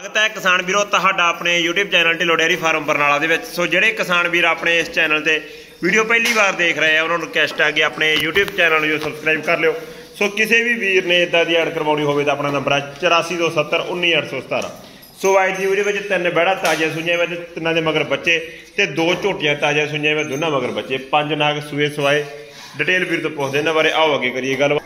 ਸਵਾਗਤ ਹੈ ਕਿਸਾਨ ਵੀਰੋ ਤੁਹਾਡਾ ਆਪਣੇ YouTube channel Dhillon dairy farm Barnala ਦੇ ਵਿੱਚ। ਸੋ ਜਿਹੜੇ ਕਿਸਾਨ ਵੀਰ ਆਪਣੇ ਇਸ ਚੈਨਲ ਤੇ ਵੀਡੀਓ ਪਹਿਲੀ ਵਾਰ ਦੇਖ ਰਹੇ ਆ ਉਹਨਾਂ ਨੂੰ ਰਿਕਵੈਸਟ ਹੈ ਕਿ ਆਪਣੇ YouTube ਚੈਨਲ ਨੂੰ ਸਬਸਕ੍ਰਾਈਬ ਕਰ ਲਿਓ। ਸੋ ਕਿਸੇ ਵੀ ਵੀਰ ਨੇ ਇਦਾਂ ਦੀ ਐਡ ਕਰਵਾਉਣੀ ਹੋਵੇ ਤਾਂ ਆਪਣਾ ਨੰਬਰ ਹੈ 8427191817 ਸੋ ਅੱਜ ਦੀ ਵੀਡੀਓ ਵਿੱਚ ਤਿੰਨ ਬੈੜਾ ਤਾਜ਼ੇ ਸੁਈਆਂ ਵਿੱਚ ਤਿੰਨਾਂ ਦੇ ਮਗਰ ਬੱਚੇ ਤੇ ਦੋ ਝੋਟੀਆਂ ਤਾਜ਼ੇ ਸੁਈਆਂ ਵਿੱਚ ਦੋਨਾਂ ਮਗਰ ਬੱਚੇ। ਪੰਜ ਨਾਗ ਸੂਏ ਸਵਾਏ। ਡਿਟੇਲ ਵੀਰ ਤੋਂ ਪੁੱਛਦੇ ਇਹਨਾਂ ਬਾਰੇ ਆਓ ਅੱਗੇ ਕਰੀਏ ਗੱਲ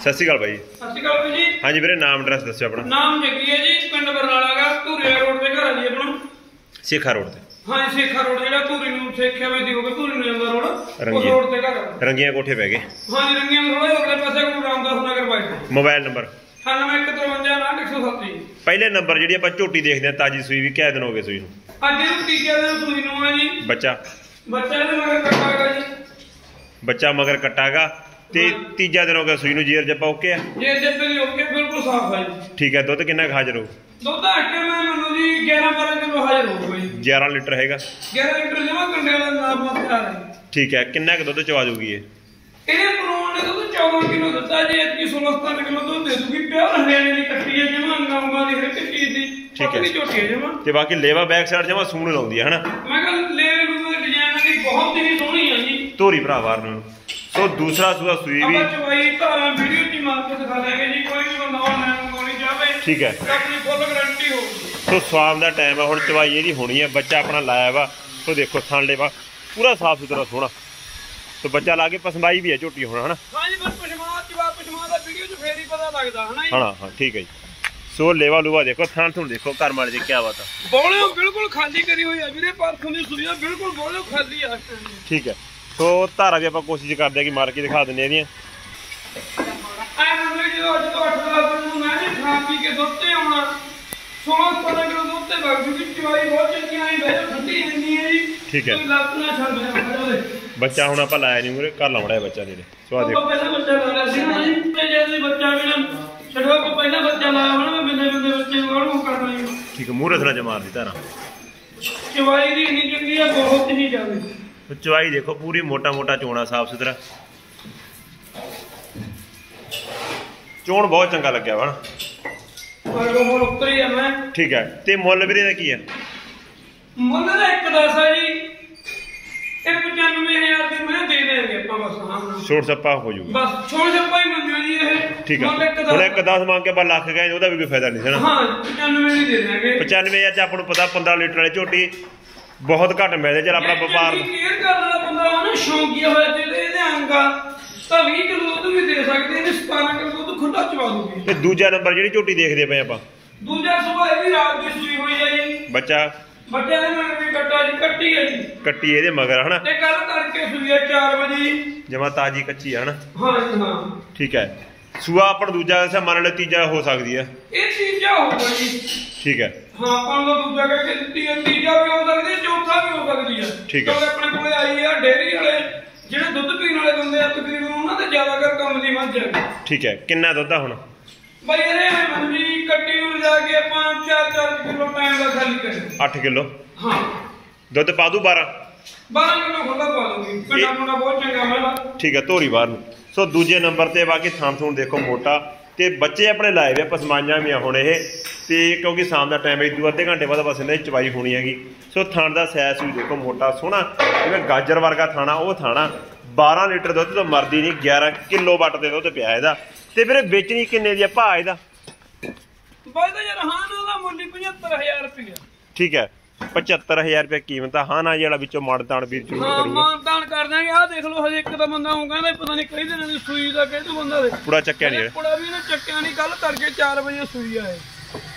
ਸਤਿ ਸ਼੍ਰੀ ਅਕਾਲ ਬਾਈ ਸਤਿ ਸ਼੍ਰੀ ਅਕਾਲ ਜੀ। ਹਾਂਜੀ ਵੀਰੇ ਨਾਮ ਐਡਰੈਸ ਦੱਸਿਓ ਆਪਣਾ। ਨਾਮ ਜੱਗੀ ਹੈ ਜੀ ਪਿੰਡ ਬਰਨਾਲਾ ਦਾ ਧੂਰੀਆ ਰੋਡ ਤੇ ਘਰ ਹੈ ਜੀ ਆਪਣਾ ਸੇਖਾ ਰੋਡ ਤੇ। ਹਾਂ ਸੇਖਾ ਰੋਡ ਜਿਹੜਾ ਧੂਰੀ ਨੂੰ ਸੇਖਿਆ ਵੇਦੀ ਹੋ ਕੇ ਧੂਰੀ ਨੂੰ ਜਾਂਦਾ ਰੋਡ। ਉਸ। ਰੋਡ ਤੇ ਘਰ। ਰੰਗੀਆਂ ਕੋਠੇ ਪੈ ਗਏ। ਹਾਂ ਜੀ ਰੰਗੀਆਂ ਥੋੜਾ ਅਗਲੇ ਪਾਸੇ Guru Ramdas Nagar bike mobile number. 9153 ਪਹਿਲੇ ਨੰਬਰ ਜਿਹੜੀ ਆਪਾਂ ਝੋਟੀ ਦੇਖਦੇ ਆ ਤਾਜੀ ਸੂਈ ਵੀ ਕਿਹ ਦਿਨ ਹੋ ਗਏ ਸੂਈ ਨੂੰ? ਅੱਜ ਇਹ ਤੀਜੇ ਦਿਨ ਸੂਈ ਨੂੰ ਹੈ ਜੀ। ਬੱਚਾ। ਬੱਚਾ ਦੇ ਮਗਰ ਕੱਟਾਗਾ ਜੀ। ਬੱਚਾ ਮਗਰ ਕੱਟਾਗਾ ਤੇ ਤੀਜਾ ਦਿਨ ਹੋ ਗਿਆ ਸੂਈ ਨੂੰ ਜੀਰ ਜੱਪਾ ਓਕੇ ਆ? ਜੇ ਜਿੱਤੇ ਦੀ ਓਕੇ ਬਿਲਕੁਲ ਸਾਫ਼ ਹੈ ਜੀ। ਠੀਕ ਹੈ ਦੁੱਧ ਕਿੰਨਾ ਕੁ ਹਾਜ਼ਰ ਹੋ ਦੁੱਧ ਆਟੇ ਮੈਂ ਮੈਨੂੰ ਜੀ 11 12 ਕਿਲੋ ਹਾਜ਼ਰ ਹੋਊਗਾ ਜੀ। 11 ਲੀਟਰ ਹੈਗਾ। 11 ਲੀਟਰ ਜਮਾ ਕੰਡੇ ਵਾਲਾ ਨਾਮ ਮਤ ਆ ਰਿਹਾ ਠੀਕ ਹੈ ਕਿੰਨਾ ਕੁ ਦੁੱਧ ਚਵਾ ਜੂਗੀ ਇਹ? ਇਹ ਪਰੋਣ ਨੇ ਦੁੱਧ 14 ਕਿਲੋ ਦਿੱਤਾ ਜੀ ਅੱਜ 16 17 ਕਿਲੋ ਦੁੱਧ ਦੇ ਦੂਗੀ। ਪਿਓਰ ਹਰਿਆਣੇ ਦੀ ਕੱਟੀ ਹੈ ਜਮਾ ਅੰਗਾਂਗਾ ਦੀ ਹਰ ਇੱਕ ਚੀਜ਼ ਦੀ। ਠੀਕ ਹੈ। ਝੋਟੀ ਹੈ ਜਮਾ। ਤੇ ਬਾਕੀ ਲੇਵਾ ਬੈਕ ਸਾਈਡ ਜਮਾ ਸੂਣ ਲਾਉਂਦੀ ਹੈ ਹਨਾ? ਮੈਂ ਕਿਹਾ ਲੈ ਲੂ ਡਿਜ਼ਾਈਨ ਦੀ ਬਹੁਤ ਹੀ ਸੋਹਣੀ ਹੈ ਜੀ। ਧੋਰੀ ਭਰਾ ਵਾਰ ਨੂੰ। ਸੋ ਦੂਸਰਾ ਸੂਆ ਸੂਈ ਵੀ। ਆਪਾਂ ਚਵਾਈ ਧਾਰਾਂ ਵੀਡੀਓ ਚ ਮਾਰ ਕੇ ਦਿਖਾ ਦਾਂਗੇ ਜੀ। ਕੋਈ ਵੀ ਬੰਦਾ ਆਨਲਾਈਨ ਮੰਗਾਉਣੀ ਚਾਹਵੇ ਠੀਕ ਹੈ। ਆਪਣੀ ਫੁੱਲ ਗਾਰੰਟੀ ਹੋਊਗੀ। ਸੋ ਸਵਾਮ ਦਾ ਟਾਈਮ ਆ ਹੁਣ ਚਵਾਈ ਇਹਦੀ ਹੋਣੀ ਹੈ ਬੱਚਾ ਆਪਣਾ ਲਾਇਆ ਵਾ। ਸੋ ਦੇਖੋ ਥਣ ਲੇਵਾ। ਪੂਰਾ ਸਾਫ਼ ਸੁਥਰਾ ਸੋਹਣਾ। ਸੋ ਬੱਚਾ ਲਾ ਕੇ ਪਸੰਦਾਈ ਵੀ ਹੈ ਝੋਟੀ ਹੁਣ ਹਨਾ? ਹਾਂ ਜੀ ਬਸ ਪਸ਼ਮਾ ਜਵਾਬ ਪਸ਼ਮਾ ਦਾ ਵੀਡੀਓ ਚ ਫੇਰ ਹੀ ਪਤਾ ਲੱਗਦਾ ਹਨਾ ਜੀ? ਹਣਾ ਹਾਂ ਠੀਕ ਹੈ ਜੀ। ਸੋ ਲੇਵਾ ਲੂਵਾ ਦੇਖੋ ਥਣ ਥੁਣ ਦੇਖੋ ਘਰ ਮਾਰੇ ਦੀ ਕੀ ਬਾਤ ਆ। ਬੋਲਿਓ ਬਿਲਕੁਲ ਖਾਲੀ ਕਰੀ ਹੋਈ ਆ ਵੀਰੇ ਪਰਖੋਂ ਦੀ ਸੂਈਆ ਬਿਲਕੁਲ ਬੋਲਿਓ ਖਾਲੀ ਆ। ਠੀਕ ਹੈ। ਸੋ ਧਾਰਾ ਵੀ ਆਪਾਂ ਕੋਸ਼ਿਸ਼ ਕਰਦੇ ਆ ਕਿ ਮਾਰ ਕੇ ਦਿਖਾ ਦਿੰਦੇ ਆ ਇਹਦੀਆਂ। ਐ ਮੰਨ ਜਦੋਂ ਅੱਜ ਤੋਂ 8 10 ਦਿਨ ਨੂੰ ਮੈਂ ਵੀ ਖਾ ਪੀ ਕੇ ਦੁੱਧ ਤੇ ਆਉਣਾ। 16 17 ਕਿਲੋ ਦੁੱਧ ਤੇ ਵਗ ਜੂਗੀ ਚਵਾਈ ਬਹੁਤ ਚੰਗੀ ਆਈ ਬਹਿ ਠੰਡੀ ਇੰਨੀ ਹੈ ਜੀ। ਠੀਕ ਹੈ। ਕੋਈ ਲੱਤ ਨਾ ਛੱਡ ਦੇ ਉਹਦੇ ਬੱਚਾ ਹੁਣ ਆਪਾਂ ਲਾਇਆ ਨਹੀਂ ਮੂਰੇ ਘਰ ਲਾਉਣਾ ਹੈ ਬੱਚਾ ਨੇੜੇ ਸੋ ਆ ਦੇਖੋ ਪਹਿਲਾਂ ਬੱਚਾ ਲਾ ਲਿਆ ਸੀ ਨਾ ਜੀ। ਜੇ ਬੱਚਾ ਵੀ ਨਾ ਛੱਡੋ ਕੋ ਪਹਿਲਾਂ ਬੱਚਾ ਲਾਇਆ ਹੋਣਾ ਮੈਂ ਬਿੰਦੇ ਬਿੰਦੇ ਬੱਚੇ ਨੂੰ ਉਹਨੂੰ ਕਰਨਾ ਠੀਕ ਹੈ ਮੂਰੇ ਥਣਾ ਚ ਮਾਰਦੀ ਧਾਰਾ ਚਵਾਈ ਦੀ ਇੰਨੀ ਚੰਗੀ ਆ ਬਹੁਤ ਹੀ ਜ਼ਿਆਦਾ। ਸੋ ਚਵਾਈ ਦੇਖੋ ਪੂਰੀ ਮੋਟਾ ਮੋਟਾ ਚੋਣਾ ਸਾਫ਼ ਸੁਥਰਾ। ਚੋਣ ਬਹੁਤ ਚੰਗਾ ਲੱਗਿਆ ਵਾ ਹੁਣ ਉੱਤਰੀ ਆ ਮੈਂ। ਠੀਕ ਹੈ ਤੇ ਮੁੱਲ ਵੀਰੇ ਦਾ ਕੀ ਹੈ ਮੁੱਲ ਦਾ ਇੱਕ ਦੱਸਾ ਜੀ। ਇਹ 95000 ਦੇ ਮੈਂ ਦੇ ਦੇਣਗੇ ਆਪਾਂ ਬਸ ਹਾਂ ਛੋਟ ਸੱਪਾ ਹੋ ਜਾਊਗਾ। ਬਸ ਛੋੜ ਛੱਪਾ ਹੀ ਮੰਗਿਓ ਜੀ ਇਹ। ਠੀਕ ਹੈ ਮੁੱਲ ਹੁਣ ਦਾ ਇੱਕ 10 ਮੰਗ ਕੇ ਆਪਾਂ ਲੱਖ ਗਏ ਉਹਦਾ ਵੀ ਕੋਈ ਫਾਇਦਾ ਨਹੀਂ ਹੈ ਨਾ। ਹਾਂ 95 ਦੀ ਦੇ ਦੇਣਗੇ 95000 ਚ ਆਪਾਂ ਨੂੰ ਪਤਾ 15 ਲੀਟਰ ਵਾਲੀ ਝੋਟੀ ਬਹੁਤ ਘੱਟ ਮਿਲਦੇ ਚਲ ਆਪਣਾ ਵਪਾਰ। ਕੇਅਰ ਕਰਨ ਵਾਲਾ ਬੰਦਾ ਵਾ ਨਾ ਸ਼ੌਂਕੀਆ ਹੋਇਆ ਜਿਹੜੇ ਇਹਦੇ ਅੰਗਾ ਤਾਂ 20 ਕਿਲੋ ਦੁੱਧ ਵੀ ਦੇ ਸਕਦੇ ਇਹਨੇ 17 ਕਿਲੋ ਦੁੱਧ ਖੁੱਲਾ ਚਵਾ ਦੂਗੀ। ਤੇ ਦੂਜਾ ਨੰਬਰ ਜਿਹੜੀ ਝੋਟੀ ਦੇਖਦੇ ਪਏ ਆਪਾਂ। ਦੂਜਾ ਸੁਭਾ ਇਹ ਵੀ ਰਾਤ ਦੀ ਸੂਈ ਹੋਈ ਹੈ ਜੀ। ਬੱਚਾ। ਬੱਚਿਆਂ ਦੇ ਮਗਰ ਵੀ ਕੱਟਾ ਜੀ ਕੱਟੀ ਹੈ ਜੀ। ਕੱਟੀ ਇਹਦੇ ਮਗਰ ਹਨਾ? ਤੇ ਕੱਲ ਕਰਕੇ ਸੂਈ ਹੈ 4 ਵਜੇ। ਜਮਾ ਤਾਜੀ ਕੱਚੀ ਹਨਾ? ਹਾਂ ਜੀ ਹਾਂ। ਠੀਕ ਹੈ। ਸੂਆ ਆਪਾਂ ਨੂੰ ਦੂਜਾ ਐਸਾ ਮੰਨ ਲਓ ਤੀਜਾ ਹੋ ਸਕਦੀ ਹੈ ਇਹ ਤੀਜਾ ਹੋਊਗਾ ਜੀ। ਠੀਕ ਹਾਂ। ਆਪਾਂ ਨੂੰ ਦੂਜਾ ਕਹਿ ਕੇ ਦਿੱਤੀ ਹੈ ਤੀਜਾ ਵੀ ਹੋ ਸਕਦੀ ਹੈ ਚੌਥਾ ਵੀ ਹੋ ਸਕਦੀ ਹੈ। ਠੀਕ ਹੈ। ਆਪਣੇ ਕੋਲੇ ਆਈ ਆ ਡੇਅਰੀ ਵਾਲੇ ਜਿਹੜੇ ਦੁੱਧ ਪੀਣ ਵਾਲੇ ਬੰਦੇ ਆ ਤਕਰੀਬਨ ਉਹਨਾਂ ਦੇ ਜ਼ਿਆਦਾਤਰ ਕੰਮ ਦੀ ਮੱਝ ਹੈ। ਠੀਕ ਹੈ ਕਿੰਨਾ ਦੁੱਧ ਆ ਹੁਣ? ਬਈ ਇਹਨੇ ਮੰਡੀ ਕੱਟੀ ਨੂੰ ਲਿਜਾ ਕੇ ਆਪਾਂ 4-4 ਕਿਲੋ ਟਾਈਮ ਦਾ ਖਾਲੀ ਕਰੇ 8 ਕਿਲੋ? ਹਾਂ। ਦੁੱਧ ਪਾ ਦੂ 12 12 ਕਿਲੋ ਖੁੱਲਾ ਪਾ ਦੂੰਗੀ ਪਿੰਡਾ ਮੁੰਡਾ ਬਹੁਤ ਚੰਗਾ ਮੇਰਾ ਠੀਕ ਹੈ ਧੋਰੀ ਬਾਹਰ ਨੂੰ। ਸੋ ਦੂਜੇ ਨੰਬਰ ਤੇ ਬਾਕੀ ਥਾਂ ਥੂਣ ਦੇਖੋ ਮੋਟਾ। ਤੇ ਬੱਚੇ ਆਪਣੇ ਲਾਏ ਵੇ ਪਸਮਾਈਆਂ ਵੀ ਆ ਹੁਣ ਇਹ। ਤੇ ਕਿਉਂਕਿ ਸ਼ਾਮ ਦਾ ਟਾਈਮ ਹੈ ਦੂ ਅੱਧੇ ਘੰਟੇ ਬਾਅਦ ਬਸ ਇਹਨਾਂ ਦੀ ਚਵਾਈ ਹੋਣੀ ਹੈਗੀ। ਸੋ ਥਾਣ ਦਾ ਸੈਸ ਵੀ ਦੇਖੋ ਮੋਟਾ ਸੋਹਣਾ। ਜਿਵੇਂ ਗਾਜਰ ਵਰਗਾ ਥਾਣਾ ਉਹ ਥਾਣਾ 12 ਲੀਟਰ ਦੁੱਧ ਤੋਂ ਮਰਦੀ ਨਹੀਂ 11 ਕਿਲੋ ਵੱਟ ਦੇ ਦੁੱਧ ਪਿਆ ਇਹਦਾ। ਤੇ ਵੀਰੇ ਵੇਚਣੀ ਕਿੰਨੇ ਦੀ ਆ? ਭਾਅ ਇਹਦਾ। ਬਾਈ ਤਾਂ ਯਾਰ ਹਾਂ ਦਾ ਮੁੱਲ ਹੀ 75000 ਰੁਪਏ ਠੀਕ ਹੈ। 75000 ਰੁਪਏ ਕੀਮਤ ਆ। ਹਾਂ ਨਾ ਜਿਹੜਾ ਵਿੱਚੋਂ ਮੜ ਤਾਣ ਵੀਰ ਜ਼ਰੂਰ ਹਾਂ ਕਰੂਗਾ ਮਾਨਤਾਨ ਕਰ ਦਾਂਗੇ ਆਹ ਦੇਖ ਲਓ ਹਜੇ ਇੱਕ ਤਾਂ ਬੰਦਾ ਉਹ ਕਹਿੰਦਾ ਪਤਾ ਨਹੀਂ ਕਈ ਦਿਨਾਂ ਦੀ ਸੂਈ ਦਾ ਕਿਹੜੇ ਬੰਦਾ ਦੇ। ਪੂਰਾ ਚੱਕਿਆ ਨਹੀਂ ਕੁੜਾ ਵੀ ਨੇ ਚੱਕਿਆ ਨਹੀਂ ਕੱਲ ਤੜਕੇ 4 ਵਜੇ ਸੂਈ ਆਏ।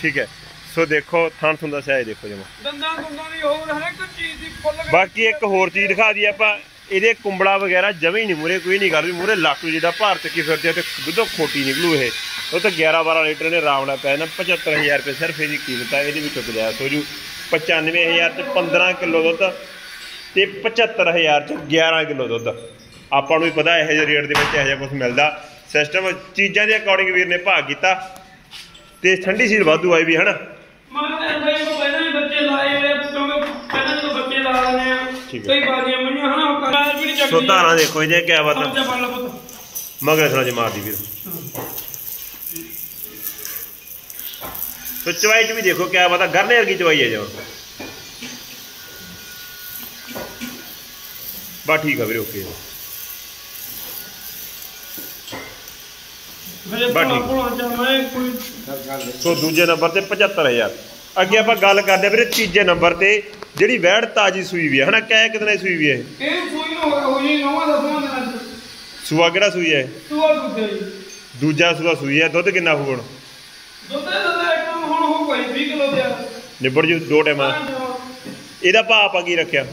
ਠੀਕ ਹੈ। ਸੋ ਦੇਖੋ ਥਾਣ ਥੁਣ ਦਾ ਸਹਿਜ ਦੇਖੋ ਜਮਾ। ਦੰਦਾਂ ਦੁੰਦਾਂ ਦੀ ਹੋਰ ਹਰ ਇੱਕ ਚੀਜ਼ ਦੀ ਫੁੱਲ ਬਾਕੀ ਇੱਕ ਹੋਰ ਚੀਜ਼ ਦਿਖਾ ਦਈਏ ਆਪਾਂ। ਇਹਦੇ ਕੁੰਬੜਾ ਵਗੈਰਾ ਜਮੇ ਹੀ ਨਹੀਂ ਮੂਰੇ ਕੋਈ ਨਹੀਂ ਕਰਦੀ। ਮੂਰੇ ਲੱਕ ਜਿਹੜਾ ਭਾਰ ਚੱਕੀ ਫਿਰਦੇ ਤੇ ਦੁੱਧੋਂ ਖੋਟੀ ਨਿਕਲੂ ਇਹ। ਉਹ ਤਾਂ 11 12 ਲੀਟਰ ਨੇ ਆਰਾਮ ਨਾਲ ਪਿਆ ਨਾ 75000 ਰੁਪਏ ਸਿਰਫ ਇਹਦੀ ਕੀਮਤ ਆ ਇਹਦੇ ਵਿੱਚੋਂ ਗੁਜਾਇਸ਼ ਹੋ ਜੂ 95000 ਚ 15 ਕਿਲੋ ਦੁੱਧ ਤੇ 75000 ਚ 11 ਕਿਲੋ ਦੁੱਧ। ਆਪਾਂ ਨੂੰ ਵੀ ਪਤਾ ਇਹੋ ਜਿਹੇ ਰੇਟ ਦੇ ਵਿੱਚ ਇਹੋ ਜਿਹਾ ਕੁਝ ਮਿਲਦਾ। ਸਿਸਟਮ ਚੀਜ਼ਾਂ ਦੇ ਅਕੋਰਡਿੰਗ ਵੀਰ ਨੇ ਭਾਅ ਕੀਤਾ। ਤੇ ਠੰਡੀ ਸੀਲ ਵਾਧੂ ਆਈ ਵੀ ਹਨਾ? ਸੋ ਧਾਰਾਂ ਦੇਖੋ ਇਹਦੀਆਂ ਕਿਆ ਬਾਤ ਮਗਰ ਥਣਾ ਚ ਮਾਰਦੀ ਵੀਰ। ਚਵਾਈ ਚ ਵੀ ਦੇਖੋ ਕਿਆ ਪਤਾ ਗਰਨੇ ਵਰਗੀ ਚਵਾਈ ਹੈ ਜਮਾ ਬਾ ਠੀਕ ਆ ਵੀਰੇ ਓਕੇ। ਹਜੇ ਬਸ ਭਲਾ ਠੀਕ। ਭਲਾ ਜਾਣਾ ਕੋਈ ਸੋ ਦੂਜੇ ਨੰਬਰ ਤੇ 75000 ਅੱਗੇ ਆਪਾਂ ਗੱਲ ਕਰਦੇ ਵੀਰੇ ਤੀਜੇ ਨੰਬਰ ਤੇ ਜਿਹੜੀ ਵੈੜ ਤਾਜੀ ਸੂਈ ਵੀ ਹੈ ਹਨਾ ਕਹਿ ਕਿਤਨੇ ਸੂਈ ਵੀ ਹੈ ਇਹ ਸੂਈ ਨੂੰ ਹੋ ਜੀ ਨਵਾਂ ਦਸਵਾਂ ਦਿਨਾਂ ਚ ਸੂਆ ਕਿਹੜਾ ਸੂਈ ਹੈ ਸੂਆ ਦੂਜਾ ਸੂਆ ਸੂਈ ਹੈ ਦੁੱਧ ਕਿੰਨਾ ਹੁਣ? ਨਿਬੜ ਜੂ ਦੋ ਟਾਈਮਾਂ। ਇਹਦਾ ਭਾਅ ਆਪਾਂ ਕੀ ਰੱਖਿਆ?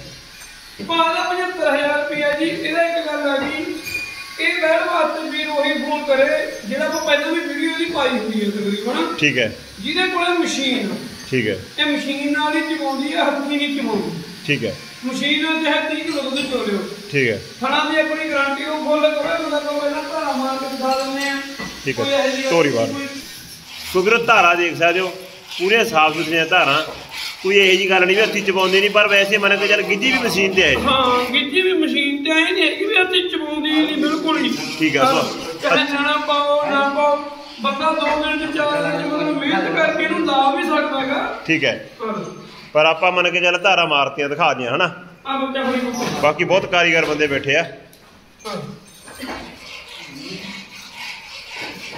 ਪਾਦਾ 75000 ਰੁਪਇਆ ਜੀ ਇਹਦਾ ਇੱਕ ਗੱਲ ਆ ਜੀ। ਇਹ ਵੈਰ ਵਾਸਤੇ ਵੀਰ ਉਹੀ ਫੋਨ ਕਰੇ ਜਿਹੜਾ ਆਪਾਂ ਪਹਿਲਾਂ ਵੀ ਵੀਡੀਓ ਦੀ ਪਾਈ ਹੋਈ ਹੈ ਤਕਰੀਬਨ। ਠੀਕ ਹੈ। ਜਿਹਦੇ ਕੋਲੇ ਮਸ਼ੀਨ ਆ। ਠੀਕ ਹੈ। ਇਹ ਮਸ਼ੀਨ ਨਾਲ ਹੀ ਚਵਾਉਂਦੀ ਹੈ ਹੱਥੀਂ ਨਹੀਂ ਚਵਾਉਂਦੀ ਠੀਕ ਹੈ। ਮਸ਼ੀਨ ਨਾਲ ਚਾਹੇ 30 ਕਿਲੋ ਦੁੱਧ ਚੋ ਲਿਓ। ਠੀਕ ਹੈ। ਫਣਾ ਦੀ ਆਪਣੀ ਗਾਰੰਟੀ ਉਹ ਫੁੱਲ ਕਰੇ ਬੰਦਾ ਕੋਲ ਪਹਿਲਾਂ ਧਾਰਾ ਮਾਰ ਕੇ ਦਿਖਾ ਦਿੰਦੇ ਆ। ਠੀਕ ਹੈ। ਕੋਈ ਇਹੋ ਜਿਹੀ ਧੋਰੀ ਵਾਰ। ਕੋਈ- ਸੋ ਵੀਰੋ ਧਾਰਾਂ ਦੇਖ ਸਕਦੇ ਹੋ। ਪੂਰੇ ਸਾਫ਼ ਸੁਥਰੀਆਂ ਧਾਰਾਂ। ਕੋਈ ਇਹੋ ਜੀ ਗੱਲ ਨਹੀਂ ਵੀ ਹੱਥੀ ਚਪਾਉਂਦੇ ਨਹੀਂ ਪਰ ਵੈਸੇ ਮੰਨ ਕੇ ਚੱਲ ਗਿੱਜੀ ਵੀ ਮਸ਼ੀਨ ਤੇ ਹੈ ਹਾਂ ਗਿੱਜੀ ਵੀ ਮਸ਼ੀਨ ਤੇ ਆਏ ਨਹੀਂ ਵੀ ਹੱਥੀਂ ਚਵਾਉਂਦੀ ਨਹੀਂ ਬਿਲਕੁਲ ਨਹੀਂ। ਠੀਕ ਆ, ਸੋ- ਚਾਹੇ ਖਾਣਾ ਪਾਓ ਨਾ ਪਾਓ ਬੰਦਾ 2 ਮਿੰਟ ਚ 4 ਮਿੰਟ ਮਤਲਬ ਮਿਹਨਤ ਕਰਕੇ ਇਹਨੂੰ ਲਾ ਵੀ ਸਕਦਾ ਹੈਗਾ। ਠੀਕ ਹੈ। ਪਰ ਆਪਾਂ ਮੰਨ ਕੇ ਚੱਲ ਧਾਰਾਂ ਮਾਰਤੀਆਂ ਦਿਖਾ ਦੀਆਂ ਹਨਾ? ਬਾਕੀ ਬਹੁਤ ਕਾਰੀਗਰ ਬੰਦੇ ਬੈਠੇ ਆ।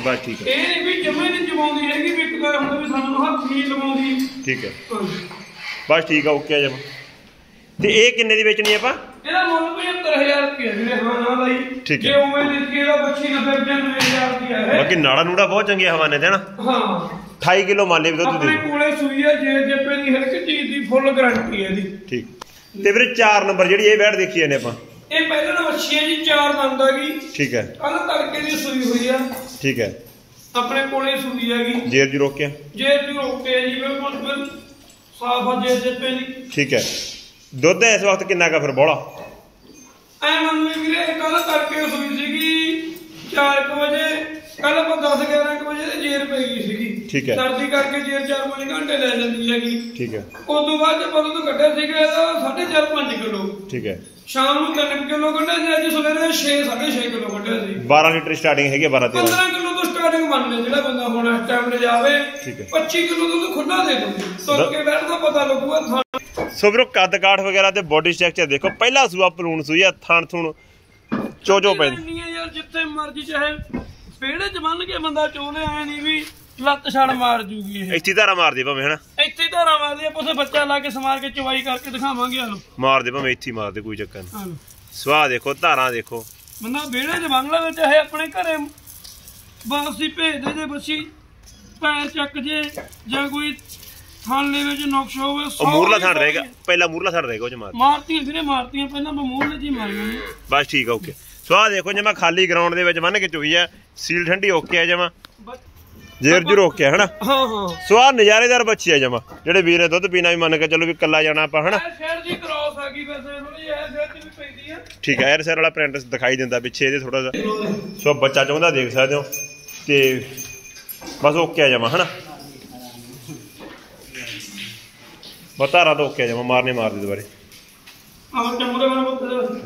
ਬਸ ਠੀਕ ਹੈ। ਇਹ ਨਹੀਂ ਵੀ ਜਮੇ ਨਹੀਂ ਜਮਾਉਂਦੀ ਹੈਗੀ ਵੀ ਇੱਕ ਗੱਲ ਹੁੰਦਾ ਵੀ ਸਾਨੂੰ ਹੱਥ ਨਹੀਂ ਲਵਾਉਂਦੀ। ਠੀਕ ਹੈ। ਬਸ ਠੀਕ ਆ ਓਕੇ ਆ ਜਮ। ਤੇ ਇਹ ਕਿੰਨੇ ਦੀ ਵੇਚਣੀ ਆਪਾਂ? ਇਹਦਾ ਮੁੱਲ 75000 ਰੁਪਏ ਵੀਰੇ ਹਾਂ ਨਾ ਬਾਈ। ਠੀਕ ਹੈ। ਜੇ ਉਵੇਂ ਦੇਖੀ ਇਹਦਾ ਬੱਚੀ 90 95000 ਦੀ ਹੈ। ਬਾਕੀ ਨਾੜਾ ਨੂੜਾ ਬਹੁਤ ਚੰਗੀਆਂ ਹਵਾਨੇ ਤੇ ਹਨਾ? ਹਾਂ। 28 ਕਿਲੋ ਮੰਨ ਲਈ ਵੀ ਦੁੱਧ ਆਪਣੇ ਦੇ ਕੋਲੇ ਸੂਈ ਹੈ ਜੇ ਜੇਪੇ ਦੀ ਹਰ ਇੱਕ ਚੀਜ਼ ਦੀ ਫੁੱਲ ਗਾਰੰਟੀ ਹੈ ਇਹਦੀ। ਠੀਕ। ਤੇ ਵੀਰੇ 4 ਨੰਬਰ ਜਿਹੜੀ ਇਹ ਵੈੜ ਦੇਖੀ ਜਾਂਦੇ ਆਪਾਂ। ਇਹ ਪਹਿਲਾਂ ਨਾ ਹੈ ਜੀ ਚਾਰ ਦੰਦ ਹੈਗੀ ਠੀਕ ਹੈ। ਕੱਲ ਤੜਕੇ ਦੀ ਸੂਈ ਹੋਈ ਆ। ਠੀਕ ਹੈ। ਆਪਣੇ ਕੋਲੇ ਸੂਈ ਹੈਗੀ ਜੇਰ ਜੀ ਰੋਕਿਆ ਜੇ ਵੀ ਓਕੇ ਜੀ ਬਿਲਕੁਲ ਬਿਲ ਸਾਫ਼ ਆ ਜੇ ਜੇਪੇ ਦੀ ਠੀਕ ਹੈ। ਦੁੱਧ ਇਸ ਵਕਤ ਕਿੰਨਾ ਕਾ ਫਿਰ ਬੋਲਾ? ਐ ਮੰਨ ਵੀਰੇ ਕੱਲ ਤੜਕੇ ਸੂਈ ਸੀਗੀ 4 ਵਜੇ। ਕੱਲ ਆਪਾਂ 10 11 ਵਜੇ ਤੇ ਜੇਰ ਪੈ ਗਈ ਸੀਗੀ। ਠੀਕ ਹੈ। ਸਰਦੀ ਕਰਕੇ ਜੇਰ 4-5 ਘੰਟੇ ਲੈ ਜਾਂਦੀ ਹੈਗੀ। ਠੀਕ ਹੈ। ਉਸ ਤੋਂ ਬਾਅਦ ਜਦੋਂ ਦੁੱਧ ਕੱਢਿਆ ਸੀਗਾ ਇਹਦਾ 4.5 5 ਕਿਲੋ। ਠੀਕ ਹੈ। ਸ਼ਾਮ ਨੂੰ 3 ਕਿਲੋ ਕੱਢਿਆ ਸੀ ਅੱਜ ਸਵੇਰੇ 6 6.5 ਕਿਲੋ ਕੱਢਿਆ ਸੀ। 12 ਲੀਟਰ ਸਟਾਰਟਿੰਗ ਹੈਗੀ 12 13 15 ਕਿਲੋ ਤੋਂ ਸਟਾਰਟਿੰਗ ਮੰਨ ਲੈ ਜਿਹੜਾ ਬੰਦਾ ਹੁਣ ਇਸ ਟਾਈਮ ਤੇ ਜਾਵੇ। ਠੀਕ ਹੈ। 25 ਕਿਲੋ ਦੁੱਧ ਖੁੱਲਾ ਦੇ ਦੂੰਗੀ ਤੁਰ ਕੇ ਬੈਠਦਾ ਪਤਾ ਲੱਗੂਗਾ ਸੋ ਵੀਰੋ ਕੱਦ ਕਾਠ ਵਗੈਰਾ ਤੇ ਬੋਡੀ ਸਟਰਕਚਰ ਦੇਖੋ ਪਹਿਲਾ ਸੂਆ ਪਲੂਣ ਸੂਈ ਆ ਥਣ ਥੁਣ ਚੋਜੋ ਪੈਂਦੀ। ਯਾਰ ਜਿੱਥੇ ਮਰਜ਼ੀ ਚਾਹੇ ਪੇੜੇ ਚ ਬੰਨ ਕੇ ਬੰਦਾ ਚੋਲੇ ਆਏ ਨਹੀਂ ਵੀ ਲੱਤ ਛੜ ਮਾਰ ਜੂਗੀ ਇਹ। ਇੱਥੇ ਧਾਰਾ ਮਾਰਦੇ ਭਾਵੇਂ ਹਨਾ? ਇੱਥੇ ਧਾਰਾਂ ਮਾਰਦੀ ਆਪਾਂ ਉਸੇ ਬੱਚਾ ਲਾ ਕੇ ਸਮਾਰ ਕੇ ਚਵਾਈ ਕਰਕੇ ਦਿਖਾਵਾਂਗੇ ਹਾਨੂੰ ਮਾਰਦੇ ਭਾਵੇਂ ਇੱਥੇ ਹੀ ਮਾਰਦੇ ਕੋਈ ਚੱਕਰ ਨਹੀਂ। ਸਵਾਹ ਦੇਖੋ ਧਾਰਾਂ ਦੇਖੋ। ਬੰਦਾ ਵਿਹੜੇ ਚ ਬੰਨ ਲਵੇ ਚਾਹੇ ਆਪਣੇ ਘਰੇ ਵਾਪਸੀ ਭੇਜ ਦੇ ਜੇ ਬੱਚੀ ਪੈਰ ਚੱਕ ਜੇ ਜਾਂ ਕੋਈ ਥਾਲੇ ਵਿੱਚ ਨੁਕਸ ਹੋਵੇ ਉਹ ਸੌ ਮੂਰਲਾ ਥਣ ਰਹੇਗਾ। ਪਹਿਲਾ ਮੂਰਲਾ ਥਣ ਰਹੇਗਾ ਉਹ ਚ ਮਾਰ। ਮਾਰਤੀਆਂ ਵੀਰੇ ਮਾਰਤੀਆਂ ਪਹਿਲਾਂ ਮੈਂ ਮੂੰਹ ਵਿੱਚ ਹੀ ਮਾਰੀਆਂ ਬਸ ਠੀਕ ਆ ਓਕੇ। ਸਵਾਹ ਦੇਖੋ ਜੇ ਮੈਂ ਖਾਲੀ ਗਰਾਊਂਡ ਦੇ ਵਿੱਚ ਬੰਨ ਕੇ ਚੋਈ ਆ। ਸੀਲ ਠੰਡੀ ਓਕੇ ਆ ਜਮਾ। ਜੇਰ ਜੁਰ ਓਕੇ ਆ ਹਨਾ? ਹਾਂ ਹਾਂ। ਸਵਾਹ ਨਜ਼ਾਰੇਦਾਰ ਬੱਚੀ ਆ ਜਮਾ। ਜਿਹੜੇ ਵੀਰ ਨੇ ਦੁੱਧ ਪੀਣਾ ਵੀ ਮੰਨ ਕੇ ਚੱਲੋ ਵੀ ਕੱਲਾ ਜਾਣਾ ਆਪਾਂ ਹਨਾ? ਇਹ ਸ਼ਹਿਰ ਦੀ ਕ੍ਰਾਸ ਆ ਗਈ ਵੈਸੇ ਥੋੜੀ ਇਹ ਸ਼ਹਿਰ ਦੀ ਵੀ ਪੈਂਦੀ ਆ। ਠੀਕ ਹੈ ਐਰ ਸਰ ਵਾਲਾ ਪ੍ਰਿੰਟ ਦਿਖਾਈ ਦਿੰਦਾ ਪਿੱਛੇ ਇਹਦੇ ਥੋੜਾ ਜਿਹਾ। ਸੋ ਬੱਚਾ ਚਾਹੁੰਦਾ ਦੇਖ ਸਕਦੇ ਹੋ ਤੇ ਬਸ ਓਕੇ ਆ ਜਾਵਾਂ ਹਨਾ? ਬਤਾਰਾ ਤਾਂ ਓਕੇ ਆ ਜਾਵਾਂ ਮਾਰਨੇ ਮਾਰ ਦੇ ਦੁਬਾਰੇ। ਆਹ ਚਮੜੇ ਵਾਲਾ ਪੁੱਤ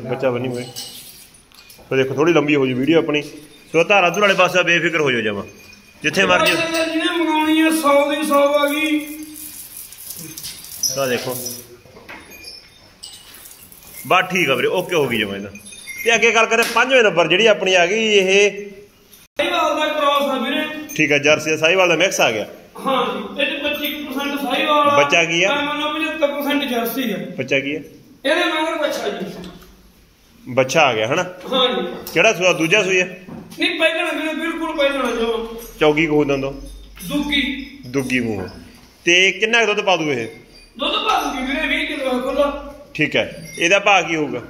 ਬੱਚਾ ਬਣੀ ਹੋਏ ਸੋ ਦੇਖੋ ਥੋੜੀ ਲੰਬੀ ਹੋ ਜੂ ਵੀਡੀਓ ਆਪਣੀ। ਸੋ ਧਾਰਾ ਧੁਰ ਵਾਲੇ ਪਾਸੇ ਬੇਫਿਕਰ ਹੋ ਜਾਓ ਜਾਵਾਂ ਜਿੱਥੇ ਮਰਜ਼ੀ ਜਿਹਨੇ ਮੰਗਾਉਣੀ ਹੈ 100 ਦੀ 100 ਆ ਗਈ। ਤਾਂ ਦੇਖੋ। ਬਾ ਠੀਕ ਆ ਵੀਰੇ ਓਕੇ ਹੋ ਗਈ ਜਮਾ ਇਹਦਾ। ਤੇ ਅੱਗੇ ਗੱਲ ਕਰੇ ਪੰਜਵੇਂ ਨੰਬਰ ਜਿਹੜੀ ਆਪਣੀ ਆ ਗਈ ਇਹ ਸਾਈਵਾਲ ਦਾ ਕ੍ਰਾਸ ਆ ਵੀਰੇ। ਠੀਕ ਹੈ ਜਰਸੀ ਦਾ ਸਾਈਵਾਲ ਦਾ ਮਿਕਸ ਆ ਗਿਆ। ਹਾਂ ਇਹ 'ਚ 25% ਸਾਈਵਾਲ ਆ ਬੱਚਾ ਕੀ ਆ? ਮੈਂ ਮੰਨੋ 75% ਜਰਸੀ ਆ। ਬੱਚਾ ਕੀ ਇਹਦੇ ਮਗਰ ਬੱਚਾ ਜੀ। ਬੱਚਾ ਆ ਗਿਆ ਹਨਾ? ਹਾਂ ਜੀ ਕਿਹੜਾ ਸੂਆ? ਦੂਜਾ ਸੂਈ ਹੈ ਨਹੀਂ ਪਹਿਲਾਂ ਵੀਰੇ ਬਿਲਕੁਲ ਪਹਿਲਾਂ ਜੋ। ਚੌਗੀ ਕੋ ਦੰਦੋ ਦੁੱਗੀ। ਦੁੱਗੀ ਮੂੰਹ ਤੇ ਕਿੰਨਾ ਦੁੱਧ ਪਾ ਦੂ ਇਹ? ਦੁੱਧ ਪਾ ਦੂਗੀ ਵੀਰੇ 20 ਕਿਲੋ ਖੁੱਲਾ ਠੀਕ ਹੈ। ਇਹਦਾ ਭਾਅ ਕੀ ਹੋਊਗਾ?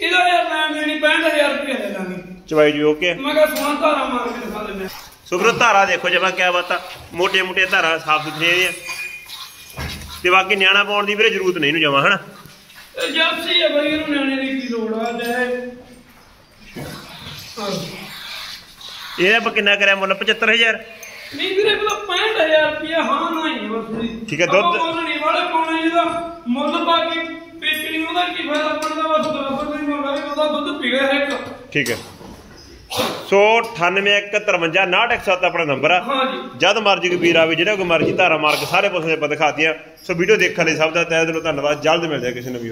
ਇਹਦਾ ਯਾਰ ਲੈਣ ਦੇਣੀ 65000 ਰੁਪਏ ਲੈ ਲਾਂਗੇ ਚਵਾਈ ਜੀ ਓਕੇ ਮੈਂ ਕਿਹਾ ਸਮਾਨ ਧਾਰਾ ਮਾਰ ਕੇ ਦਿਖਾ ਦਿੰਦੇ ਸੋ ਵੀਰੋ ਧਾਰਾ ਦੇਖੋ ਜਮਾ ਕਿਆ ਬਾਤਾਂ ਮੋਟੇ ਮੋਟੇ ਧਾਰਾ ਸਾਫ਼ ਸੁਥਰੀਆਂ ਇਹਦੀਆਂ ਤੇ ਬਾਕੀ ਨਿਆਣਾ ਪਾਉਣ ਦੀ ਵੀਰੇ ਜ਼ਰੂਰਤ ਨਹੀਂ ਇਹਨੂੰ ਜਮਾ ਹਨਾ? ਜਰਸੀ ਹੈ ਬਈ ਇਹਨੂੰ ਨਿਆਣੇ ਦੀ ਕੀ ਲੋੜ ਆ ਹਾਂ। ਇਹਦਾ ਆਪਾਂ ਕਿੰਨਾ ਕਰਿਆ ਮੁੱਲ? 75000 ਨਹੀਂ ਵੀਰੇ ਬਲਾ 65000 ਰੁਪਇਆ ਹਾਂ ਨਾ ਹੀ ਬਸ ਜੀ। ਠੀਕ ਹੈ, ਦੁੱਧ- ਮੁੱਲ ਨਹੀਂ ਵਾਲੇ ਪਾਉਣੇ ਜਿਹਦਾ ਮੁੱਲ ਪਾ ਕੇ ਵੇਚਣੀ ਉਹਦਾ ਕੀ ਫਾਇਦਾ ਬਣਦਾ ਬਸ ਬਰਾਬਰ ਨਹੀਂ ਮੁੱਲ ਆ ਉਹਦਾ ਦੁੱਧ ਪੀ ਰਿਹਾ ਇੱਕ। ਠੀਕ ਹੈ। ਸੋ 9815598107 ਆਪਣਾ ਨੰਬਰ ਆ। ਹਾਂ ਜਦ ਮਰਜ਼ੀ ਕੋਈ ਵੀਰ ਆਵੇ ਜਿਹੜਾ ਕੋਈ ਮਰਜ਼ੀ ਧਾਰਾ ਮਾਰ ਕੇ ਸਾਰੇ ਪਾਸੇ ਆਪਾਂ ਦਿਖਾਤੀਆਂ ਸੋ ਵੀਡੀਓ ਦੇਖਣ ਲਈ ਸਭ ਦਾ ਤਹਿ ਦਿਲੋਂ ਧੰਨਵਾਦ। ਜਲਦ ਮਿਲਦੇ ਆ ਕਿਸੇ ਨਵੀਂ